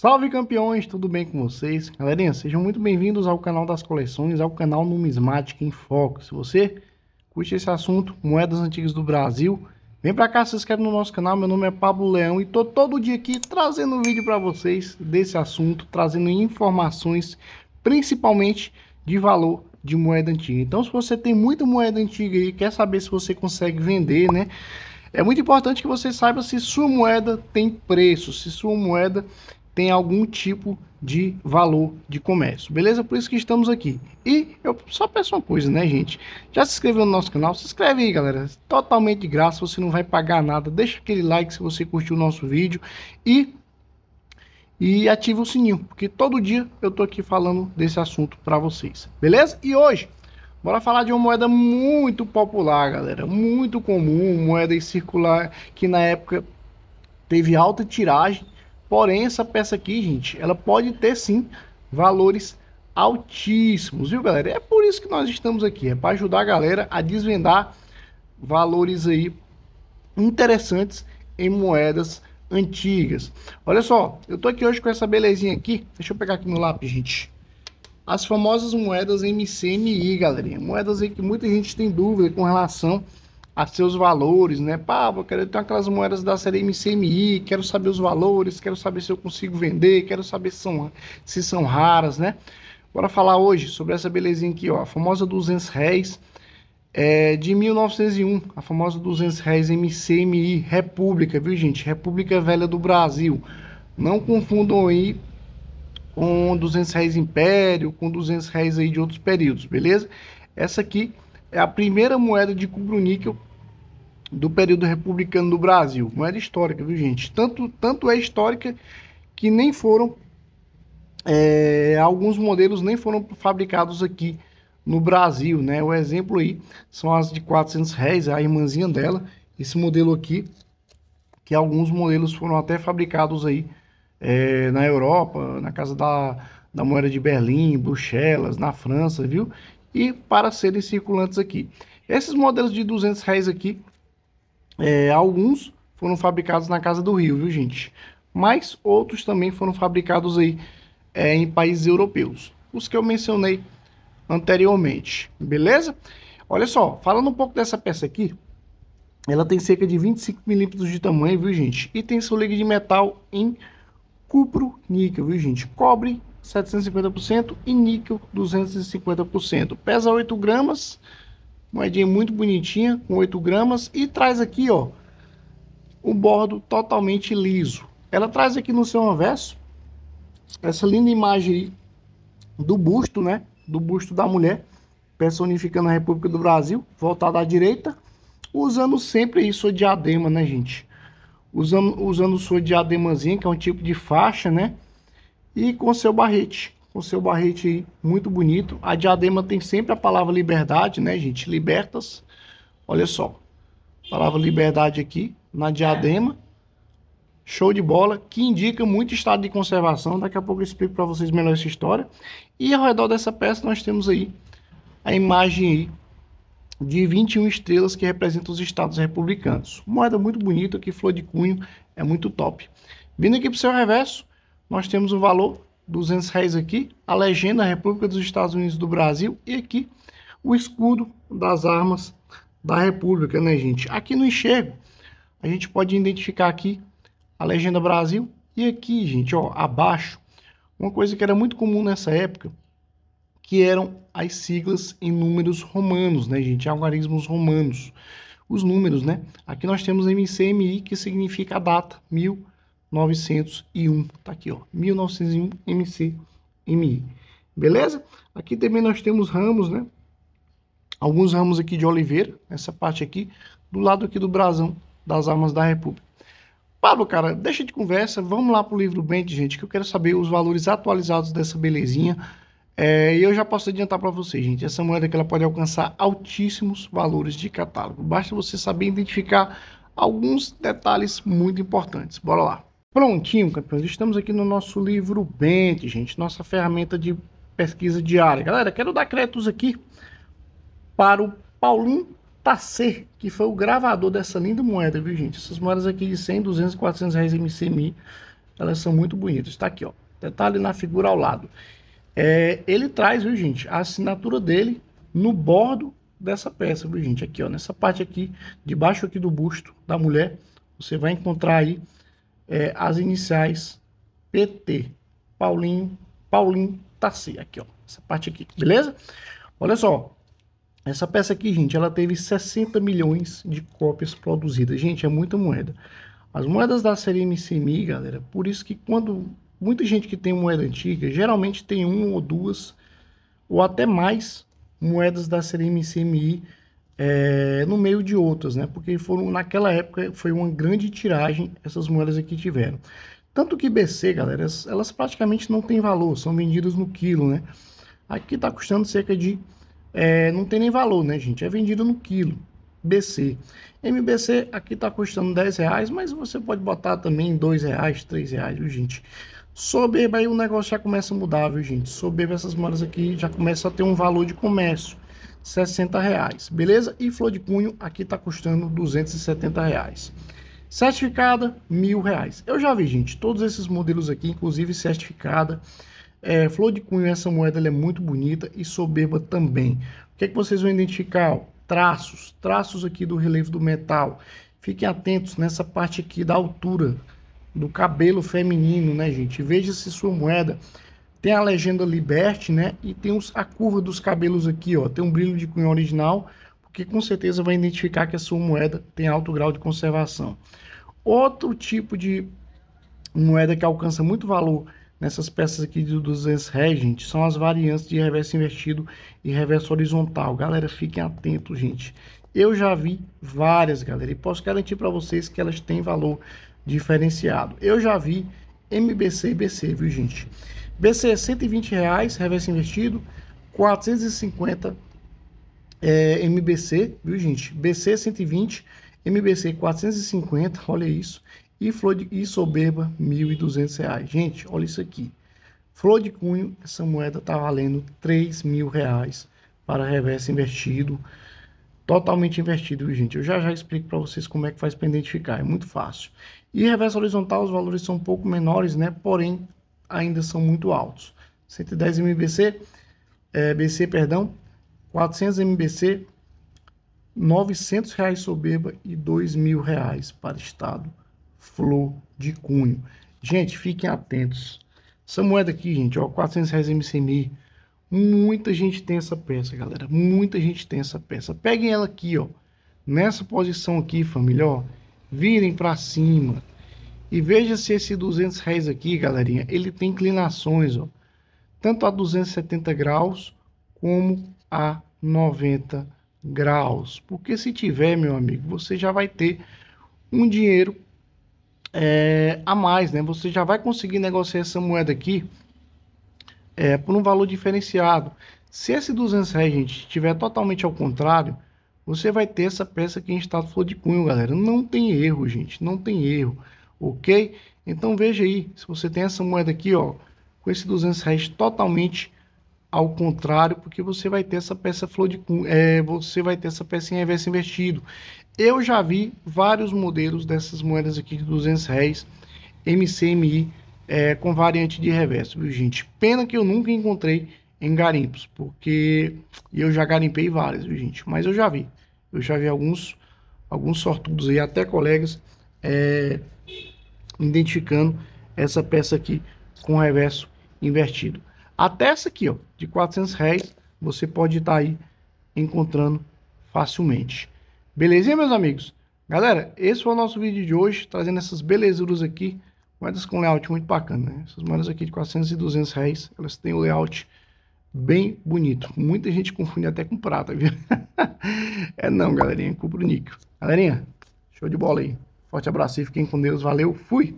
Salve campeões, tudo bem com vocês? Galerinha, sejam muito bem-vindos ao canal das coleções, ao canal Numismática em Foco. Se você curte esse assunto, moedas antigas do Brasil, vem pra cá, se inscreve no nosso canal. Meu nome é Pablo Leão e tô todo dia aqui trazendo um vídeo para vocês desse assunto, trazendo informações, principalmente de valor de moeda antiga. Então, se você tem muita moeda antiga e quer saber se você consegue vender, né? É muito importante que você saiba se sua moeda tem preço, se sua moeda tem algum tipo de valor de comércio, beleza? Por isso que estamos aqui. E eu só peço uma coisa, né, gente? Já se inscreveu no nosso canal? Se inscreve aí, galera. Totalmente de graça, você não vai pagar nada. Deixa aquele like se você curtiu o nosso vídeo e e ativa o sininho, porque todo dia eu tô aqui falando desse assunto para vocês, beleza? E hoje, bora falar de uma moeda muito popular, galera, muito comum, moeda circular que na época teve alta tiragem Porém, essa peça aqui, gente, ela pode ter sim valores altíssimos, viu, galera? É por isso que nós estamos aqui, é para ajudar a galera a desvendar valores aí interessantes em moedas antigas. Olha só, eu tô aqui hoje com essa belezinha aqui. Deixa eu pegar aqui meu lápis, gente. As famosas moedas MCMI, galerinha. Moedas aí que muita gente tem dúvida com relação a seus valores, né? Eu quero ter aquelas moedas da série MCMI, quero saber os valores, quero saber se eu consigo vender, quero saber se são, se são raras, né? Bora falar hoje sobre essa belezinha aqui, ó, a famosa 200 réis é, de 1901, a famosa 200 réis MCMI República, viu gente? República Velha do Brasil. Não confundam aí com 200 réis Império, com 200 réis aí de outros períodos, beleza? Essa aqui é a primeira moeda de couro-níquel do período republicano do Brasil. Moeda histórica, viu, gente? Tanto, tanto é histórica que nem foram. É, alguns modelos nem foram fabricados aqui no Brasil, né? O exemplo aí são as de 400 reais, a irmãzinha dela. Esse modelo aqui, que alguns modelos foram até fabricados aí é, na Europa, na casa da, da moeda de Berlim, Bruxelas, na França, viu? e para serem circulantes aqui. Esses modelos de 200 reais aqui, é, alguns foram fabricados na Casa do Rio, viu gente? Mas outros também foram fabricados aí é, em países europeus. Os que eu mencionei anteriormente, beleza? Olha só, falando um pouco dessa peça aqui, ela tem cerca de 25 milímetros de tamanho, viu gente? E tem seu liga de metal em cupro níquel, viu gente? Cobre 750% e níquel 250%. Pesa 8 gramas, moedinha muito bonitinha, com 8 gramas. E traz aqui, ó, o bordo totalmente liso. Ela traz aqui no seu anverso essa linda imagem aí do busto, né? Do busto da mulher, personificando a República do Brasil, voltada à direita, usando sempre aí sua diadema, né, gente? Usando, usando sua diademazinha, que é um tipo de faixa, né? e com seu barrete, com seu barrete muito bonito. A diadema tem sempre a palavra liberdade, né, gente? Libertas. Olha só. Palavra liberdade aqui na diadema. Show de bola, que indica muito estado de conservação. Daqui a pouco eu explico para vocês melhor essa história. E ao redor dessa peça nós temos aí a imagem aí de 21 estrelas que representam os estados republicanos. Moeda muito bonita, que flor de cunho, é muito top. Vindo aqui para o seu reverso, nós temos o valor 200 reais aqui, a legenda República dos Estados Unidos do Brasil e aqui o escudo das armas da República, né, gente? Aqui no enxergo, a gente pode identificar aqui a legenda Brasil e aqui, gente, ó, abaixo, uma coisa que era muito comum nessa época, que eram as siglas em números romanos, né, gente? Algarismos romanos. Os números, né? Aqui nós temos MCMI, que significa a data, 1000 1901. Tá aqui, ó, 1901 MCMI. Beleza? Aqui também nós temos ramos, né? Alguns ramos aqui de oliveira, essa parte aqui, do lado aqui do brasão das armas da República. Pablo, cara, deixa de conversa, vamos lá pro livro Bent, gente, que eu quero saber os valores atualizados dessa belezinha. É, e eu já posso adiantar para vocês, gente, essa moeda que ela pode alcançar altíssimos valores de catálogo. Basta você saber identificar alguns detalhes muito importantes. Bora lá. Prontinho, campeões. Estamos aqui no nosso livro Bent, gente. Nossa ferramenta de pesquisa diária. Galera, quero dar créditos aqui para o Paulinho Tasser, que foi o gravador dessa linda moeda, viu, gente? Essas moedas aqui de 100, 200 400 reais MCMI. elas são muito bonitas. Está aqui, ó. Detalhe na figura ao lado. É, ele traz, viu, gente, a assinatura dele no bordo dessa peça, viu, gente? Aqui, ó, nessa parte aqui, debaixo aqui do busto da mulher, você vai encontrar aí é, as iniciais PT. Paulinho, Paulinho Tassi, aqui, ó. Essa parte aqui, beleza? Olha só, essa peça aqui, gente, ela teve 60 milhões de cópias produzidas. Gente, é muita moeda. As moedas da série MCMI, galera, por isso que quando muita gente que tem moeda antiga, geralmente tem uma ou duas, ou até mais moedas da série MCMI é, no meio de outras, né? Porque foram naquela época foi uma grande tiragem essas moedas aqui tiveram. Tanto que BC, galera, elas, praticamente não têm valor, são vendidas no quilo, né? Aqui tá custando cerca de é, não tem nem valor, né, gente? É vendido no quilo. BC. MBC aqui está custando 10 reais, mas você pode botar também 2 reais, 3 reais, viu, gente? Soberba aí o negócio já começa a mudar, viu, gente? Soberba essas moedas aqui já começa a ter um valor de comércio. 60 reais, beleza? E flor de cunho aqui está custando 270 reais. Certificada, mil reais. Eu já vi, gente, todos esses modelos aqui, inclusive certificada. É, flor de cunho, essa moeda é muito bonita e soberba também. O que, é que vocês vão identificar? traços, traços aqui do relevo do metal. Fiquem atentos nessa parte aqui da altura do cabelo feminino, né, gente? Veja se sua moeda tem a legenda Liberty, né? E tem os, a curva dos cabelos aqui, ó. Tem um brilho de cunho original, porque com certeza vai identificar que a sua moeda tem alto grau de conservação. Outro tipo de moeda que alcança muito valor nessas peças aqui do 200 réis, gente, são as variantes de reverso invertido e reverso horizontal. Galera, fiquem atentos, gente. Eu já vi várias, galera, e posso garantir para vocês que elas têm valor diferenciado. Eu já vi MBC e BC, viu, gente? BC é 120 reais, reverso invertido, 450 é, MBC, viu, gente? BC 120, MBC 450, olha isso. E flor de, e soberba, R$ 1.200. Gente, olha isso aqui. Flor de cunho, essa moeda está valendo R$ mil reais para reverso invertido. Totalmente invertido, gente. Eu já já explico para vocês como é que faz para identificar. É muito fácil. E reverso horizontal, os valores são um pouco menores, né? Porém, ainda são muito altos. 110 MBC, é, BC, perdão, 400 MBC, 900 reais soberba e 2 mil reais para estado flor de cunho. Gente, fiquem atentos. Essa moeda aqui, gente, ó, 400 reais MCMI. Muita gente tem essa peça, galera. Muita gente tem essa peça. Peguem ela aqui, ó. Nessa posição aqui, família, ó. Virem para cima. E veja se esse 200 reais aqui, galerinha, ele tem inclinações, ó. Tanto a 270 graus, como a 90 graus. Porque se tiver, meu amigo, você já vai ter um dinheiro é, a mais, né? Você já vai conseguir negociar essa moeda aqui é, por um valor diferenciado. Se esse 200 reais, gente, estiver totalmente ao contrário, você vai ter essa peça aqui em estado flor de cunho, galera. Não tem erro, gente, não tem erro, ok? Então veja aí, se você tem essa moeda aqui, ó, com esse 200 reais totalmente ao contrário, porque você vai ter essa peça flor de é, você vai ter essa peça em reverso invertido. Eu já vi vários modelos dessas moedas aqui de 200 reais, MCMI, é, com variante de reverso, viu gente? Pena que eu nunca encontrei em garimpos, porque eu já garimpei várias, viu gente? Mas eu já vi, eu já vi alguns, alguns sortudos aí, até colegas, é, identificando essa peça aqui com reverso invertido. Até essa aqui, ó, de 400 reais, você pode estar tá aí encontrando facilmente. Belezinha, meus amigos? Galera, esse foi o nosso vídeo de hoje, trazendo essas belezuras aqui, moedas com layout muito bacana, né? Essas moedas aqui de 400 e 200 reais, elas têm o um layout bem bonito. Muita gente confunde até com prata, viu? é não, galerinha, cubro níquel. Galerinha, show de bola aí. Forte abraço e fiquem com Deus. Valeu, fui!